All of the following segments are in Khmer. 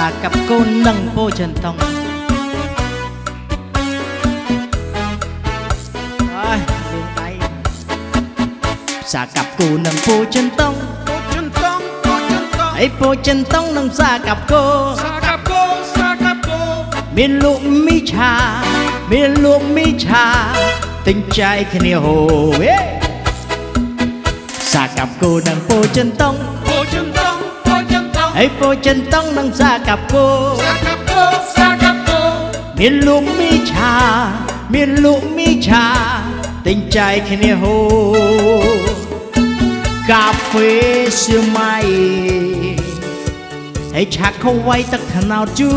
កັບកូននិងពោចិនតុងអើយលេងដៃផ្សាកັບគូនិងពោចិនតុង ពោចិនតងពោចិនតង អីពោចិនតុងនិងផ្សាកັບគូ សាកាប់គោសាកាប់គោ មានលក់មីឆាមានលក់មីឆាទិញចែកគ្នាហូហេសាកັບគូនិងពោចិនតុង ពោចិនតងពោ ចិនតងអីពោចិនតុងនិងសាកັបគូសាកាប់គោសាកាប់គោមានលក់មីឆា មានលក់មីឆាទិញចែកគ្នាហូកាហ្វេសៀមៃហើយឆាក់ខវៃទឹកថ្នោតជូ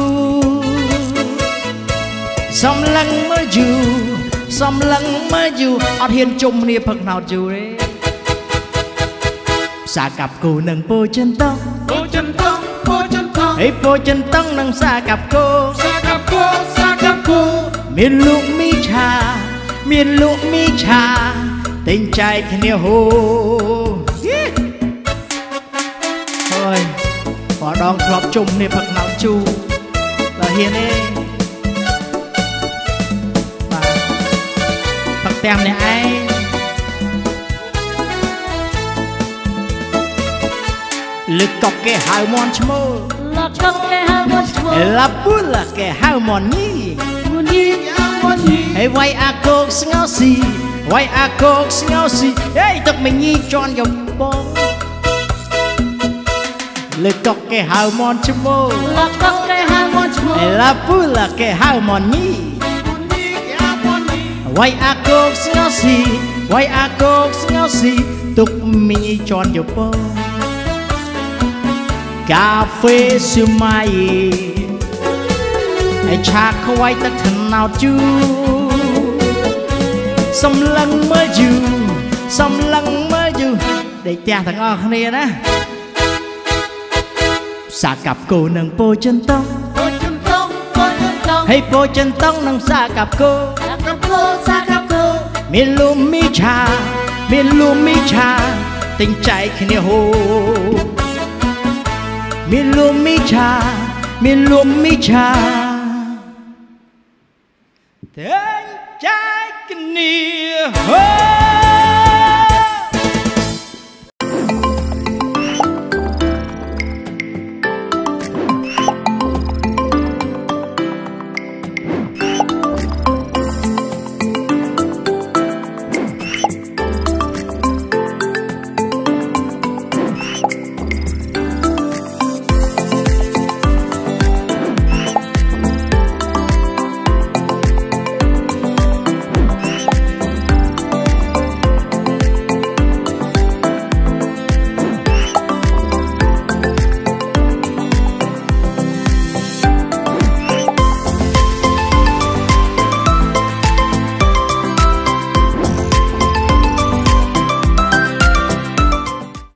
សំឡឹងមើលយូសំឡឹងមើលយូអត់ហ៊ានជុំគ្នាផឹកថ្នោតជូទេផ្សាកាប់គូនឹងពោចិនតងពោចិនតងពោចិ នតងហើយពោចិនតងនឹងផ្សាកាប់គូសាកាប់គោសាកាប់គោមានលក់មីឆា មានលក់មីឆាទិញចែកគ្នាហូយេហើយបដងធ្លាប់ជុំនេះផឹកណៅជូដល់ហ៊ានទេបាទផឹកទាំងនេះឯងលើកកកគេហៅមន់ឈ្មោះ Lọt trong cái hang một chuột ឡាពូឡាគេហៅមន់ញី Muốn đi យ៉ាងមកនេះហេវាយអាកោកស្ងោស៊ីវាយអាកោកស្ងោស៊ីហេទឹកមញីជន់យកបងលើកកគេហៅ កនេះវាយអាកោកស្ងោស៊ីវាយអាកោកស្ងោស៊ីទុកមញីជន់យកបងកាហ្វេស៊ូម៉ៃហើយឆាខ្វៃទឹកថ្នោតជូសំឡឹងមើលយូសំឡឹងមើលយូដេកផ្ទះទាំងអស់គ្នាណាសាកាប់គោនឹងពោចិនតង Cô chân tông cô chân tông ហើយពោចិនតងនឹងសាកាប់គោ Sa cặp cô sa cặp cô មានលូមីឆាមានលូមីឆាទិញចែកគ្នាហូ មានលូមីឆាមានលូមីឆាទិញចែកគ្នាហូ